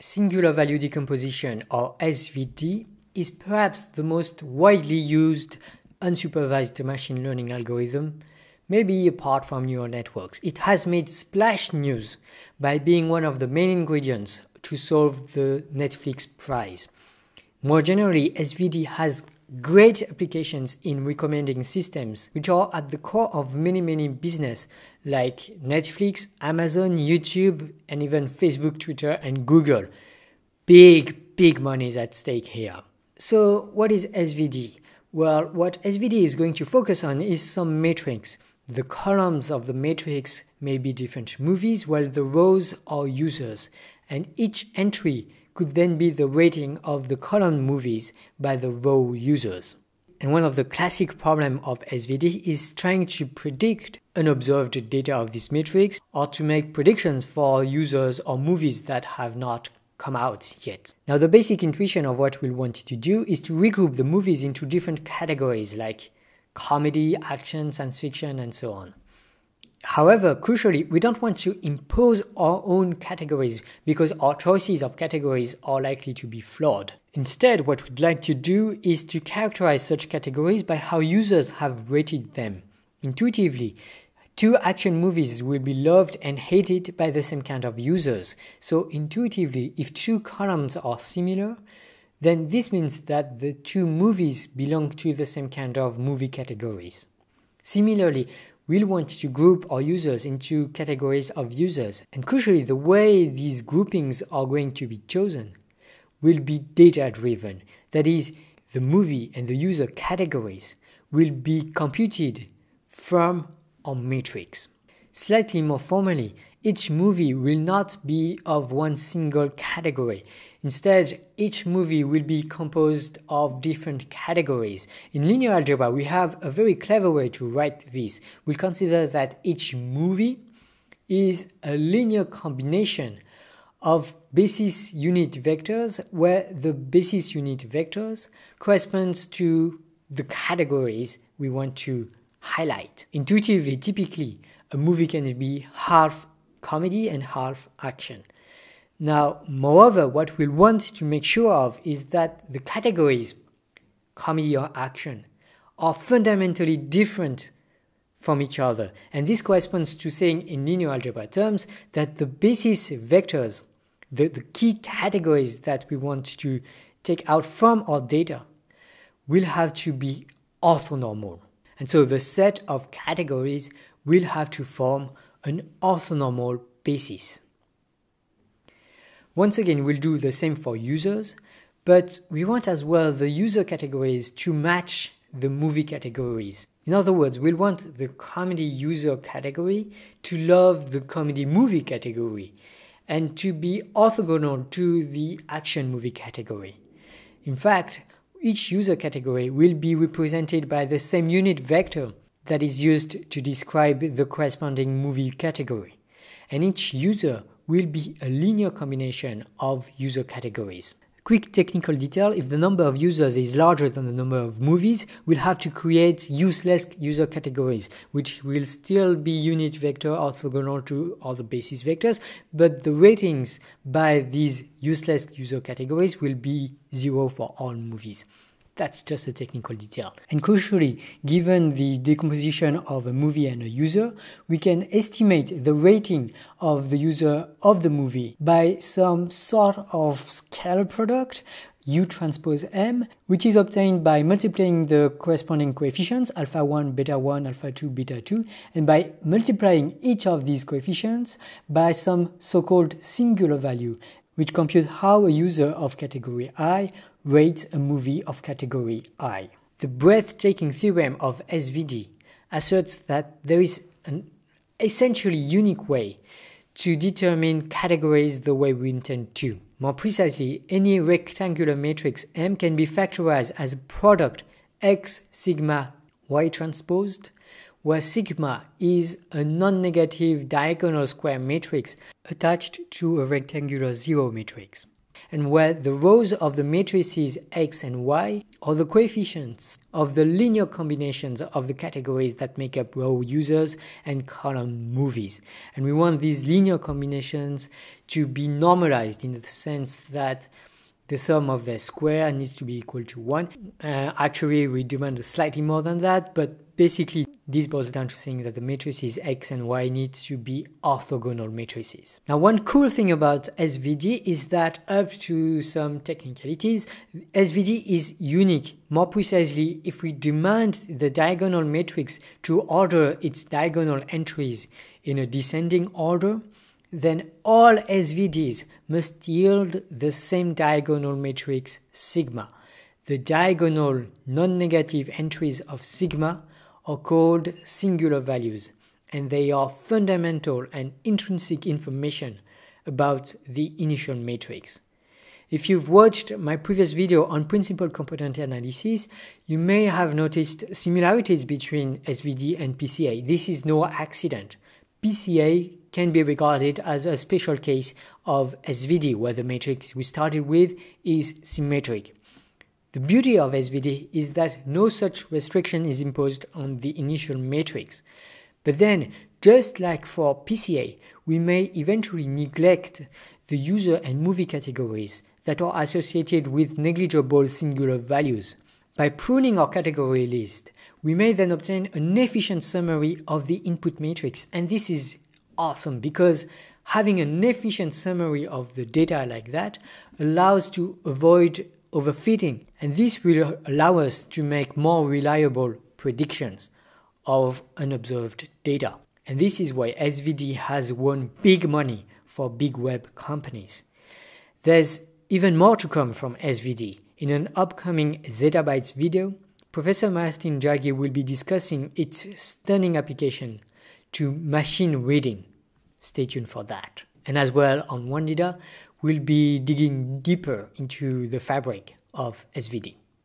singular value decomposition, or SVD, is perhaps the most widely used unsupervised machine learning algorithm, maybe apart from neural networks. It has made splash news by being one of the main ingredients to solve the Netflix prize. More generally, SVD has great applications in recommending systems which are at the core of many many business like Netflix, Amazon, YouTube and even Facebook, Twitter and Google. Big big money is at stake here. So what is SVD? Well, what SVD is going to focus on is some matrix. The columns of the matrix may be different movies while the rows are users and each entry could then be the rating of the column movies by the row users. And one of the classic problems of SVD is trying to predict unobserved data of this matrix or to make predictions for users or movies that have not come out yet. Now, the basic intuition of what we want to do is to regroup the movies into different categories like comedy, action, science fiction, and so on. However, crucially, we don't want to impose our own categories because our choices of categories are likely to be flawed. Instead, what we'd like to do is to characterize such categories by how users have rated them. Intuitively, two action movies will be loved and hated by the same kind of users. So, intuitively, if two columns are similar, then this means that the two movies belong to the same kind of movie categories. Similarly, we'll want to group our users into categories of users. And crucially, the way these groupings are going to be chosen will be data driven. That is, the movie and the user categories will be computed from our matrix. Slightly more formally, each movie will not be of one single category. Instead, each movie will be composed of different categories. In linear algebra, we have a very clever way to write this. We'll consider that each movie is a linear combination of basis unit vectors where the basis unit vectors corresponds to the categories we want to highlight. Intuitively, typically, a movie can be half comedy and half action. Now, moreover, what we'll want to make sure of is that the categories, comedy or action, are fundamentally different from each other. And this corresponds to saying in linear algebra terms that the basis vectors, the, the key categories that we want to take out from our data, will have to be orthonormal. And so the set of categories will have to form an orthonormal basis. Once again, we'll do the same for users, but we want as well the user categories to match the movie categories. In other words, we'll want the comedy user category to love the comedy movie category and to be orthogonal to the action movie category. In fact, each user category will be represented by the same unit vector that is used to describe the corresponding movie category. And each user will be a linear combination of user categories. Quick technical detail if the number of users is larger than the number of movies, we'll have to create useless user categories, which will still be unit vector orthogonal to all the basis vectors, but the ratings by these useless user categories will be zero for all movies. That's just a technical detail. And crucially, given the decomposition of a movie and a user, we can estimate the rating of the user of the movie by some sort of scalar product U transpose M, which is obtained by multiplying the corresponding coefficients, alpha 1, beta 1, alpha 2, beta 2, and by multiplying each of these coefficients by some so-called singular value, which compute how a user of category I rates a movie of category I. The breathtaking theorem of SVD asserts that there is an essentially unique way to determine categories the way we intend to. More precisely, any rectangular matrix M can be factorized as a product X sigma Y transposed, where sigma is a non-negative diagonal square matrix attached to a rectangular zero matrix. And where the rows of the matrices X and Y are the coefficients of the linear combinations of the categories that make up row users and column movies. And we want these linear combinations to be normalized in the sense that the sum of their square needs to be equal to 1. Uh, actually, we demand slightly more than that, but basically this boils down to saying that the matrices X and Y need to be orthogonal matrices. Now, one cool thing about SVD is that up to some technicalities, SVD is unique. More precisely, if we demand the diagonal matrix to order its diagonal entries in a descending order, then all SVDs must yield the same diagonal matrix sigma. The diagonal non-negative entries of sigma are called singular values, and they are fundamental and intrinsic information about the initial matrix. If you've watched my previous video on principal component analysis, you may have noticed similarities between SVD and PCA. This is no accident. PCA can be regarded as a special case of SVD, where the matrix we started with is symmetric. The beauty of SVD is that no such restriction is imposed on the initial matrix. But then, just like for PCA, we may eventually neglect the user and movie categories that are associated with negligible singular values. By pruning our category list, we may then obtain an efficient summary of the input matrix. And this is awesome because having an efficient summary of the data like that allows to avoid overfitting. And this will allow us to make more reliable predictions of unobserved data. And this is why SVD has won big money for big web companies. There's even more to come from SVD. In an upcoming Zettabytes video, Professor Martin Jaggi will be discussing its stunning application to machine reading. Stay tuned for that. And as well on Wandida, we'll be digging deeper into the fabric of SVD.